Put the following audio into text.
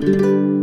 Música